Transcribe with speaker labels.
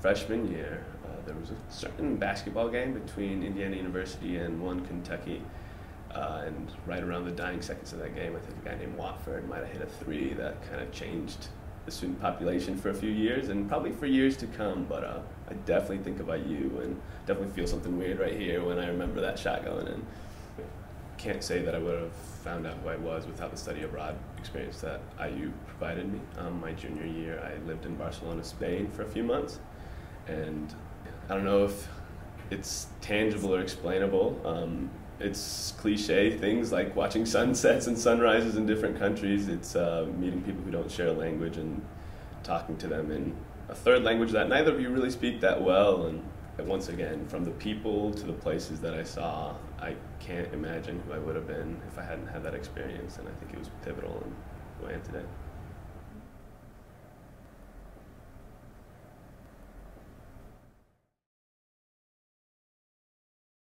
Speaker 1: freshman year, uh, there was a certain basketball game between Indiana University and one Kentucky. Uh, and right around the dying seconds of that game, I think a guy named Watford might have hit a three that kind of changed the student population for a few years and probably for years to come. But uh, I definitely think about you and definitely feel something weird right here when I remember that shot going in. Can't say that I would have found out who I was without the study abroad experience that IU provided me. Um, my junior year, I lived in Barcelona, Spain for a few months. And I don't know if it's tangible or explainable. Um, it's cliche things like watching sunsets and sunrises in different countries. It's uh, meeting people who don't share a language and talking to them in a third language that neither of you really speak that well. And once again, from the people to the places that I saw, I can't imagine who I would have been if I hadn't had that experience. And I think it was pivotal in who I am today.